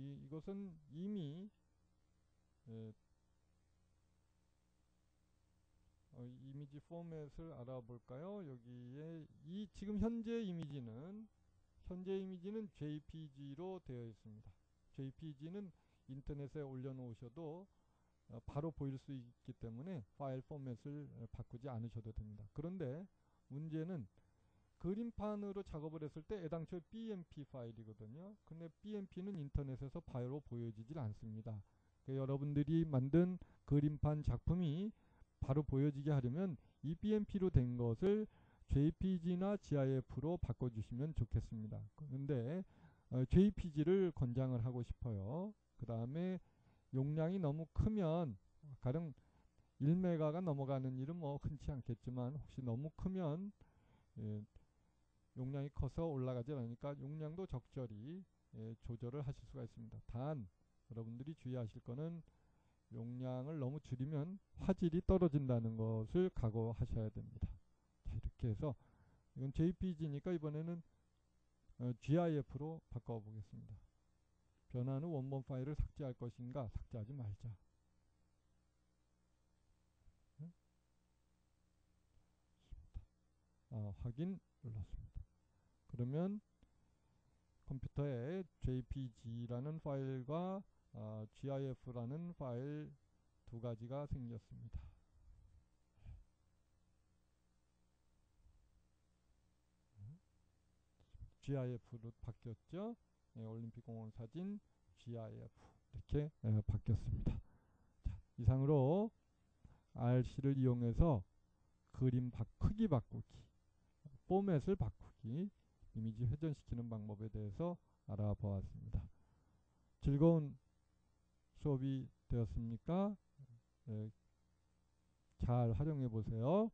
이, 이것은 이미 예, 어, 이미지 포맷을 알아볼까요? 여기에 이 지금 현재 이미지는 현재 이미지는 JPG로 되어 있습니다. JPG는 인터넷에 올려놓으셔도 어, 바로 보일 수 있기 때문에 파일 포맷을 어, 바꾸지 않으셔도 됩니다. 그런데 문제는 그림판으로 작업을 했을 때 애당초 BMP 파일이거든요. 근데 BMP는 인터넷에서 바로 보여지질 않습니다. 그러니까 여러분들이 만든 그림판 작품이 바로 보여지게 하려면 이 BMP로 된 것을 JPG나 GIF로 바꿔주시면 좋겠습니다. 그런데 어, JPG를 권장을 하고 싶어요. 그 다음에 용량이 너무 크면 가령 1메가가 넘어가는 일은 뭐 흔치 않겠지만 혹시 너무 크면 예, 용량이 커서 올라가지 않으니까 용량도 적절히 예, 조절을 하실 수가 있습니다. 단 여러분들이 주의하실 거는 용량을 너무 줄이면 화질이 떨어진다는 것을 각오하셔야 됩니다. 자, 이렇게 해서 이건 JPG니까 이번에는 어, GIF로 바꿔보겠습니다. 후 원본 파일을 삭제할 것인가 삭제하지 말자. 네? 아, 확인 눌렀습니다. 그러면 컴퓨터에 JPG라는 파일과 아, GIF라는 파일 두 가지가 생겼습니다. GIF로 바뀌었죠. 예, 올림픽 공원 사진 GIF 이렇게 예, 바뀌었습니다. 자, 이상으로 RC를 이용해서 그림 바, 크기 바꾸기, 포맷을 바꾸기, 이미지 회전시키는 방법에 대해서 알아보았습니다. 즐거운 수업이 되었습니까? 예, 잘 활용해 보세요.